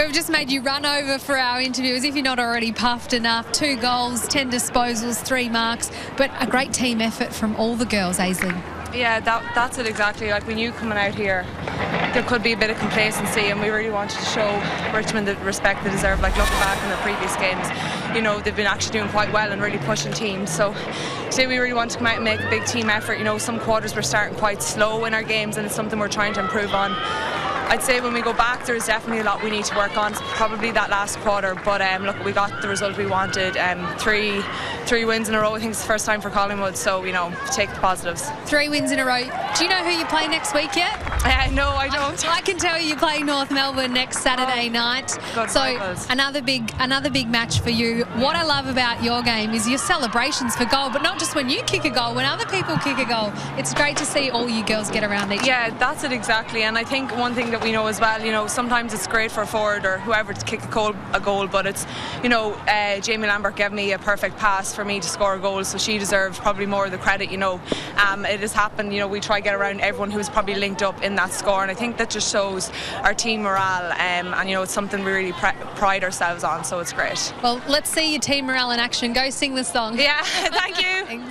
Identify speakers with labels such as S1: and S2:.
S1: We've just made you run over for our interview as if you're not already puffed enough. Two goals, 10 disposals, three marks, but a great team effort from all the girls, Aisley.
S2: Yeah, that, that's it exactly. Like we knew coming out here, there could be a bit of complacency, and we really wanted to show Richmond the respect they deserve. Like looking back in their previous games, you know they've been actually doing quite well and really pushing teams. So today we really want to come out and make a big team effort. You know, some quarters we're starting quite slow in our games, and it's something we're trying to improve on. I'd say when we go back, there's definitely a lot we need to work on. Probably that last quarter, but um, look, we got the result we wanted. Um, three, three wins in a row. I think it's the first time for Collingwood, so you know, take the positives.
S1: Three wins in a row. Do you know who you play next week yet?
S2: Uh, no, I don't.
S1: I, I can tell you, you play North Melbourne next Saturday
S2: Oh,
S1: night.
S2: good
S1: so another big, another big match for you. What I love about your game is your celebrations for goal, but not just when you kick a goal. When other people kick a goal, it's great to see all you girls get around each.
S2: Yeah, that's it exactly. And I think one thing that we know as well, you know, sometimes it's great for a forward or whoever to kick a goal, a goal but it's, you know, uh, Jaimee Lambert gave me a perfect pass for me to score a goal, so she deserves probably more of the credit. You know, um, it has happened. You know, we try to get around everyone who's probably linked up in that score, and I think that just shows our team morale. Um, and you know, it's something we really pr- pride ourselves on, so it's great.
S1: Well, let's see your team morale in action. Go sing the song.
S2: Yeah, thank you.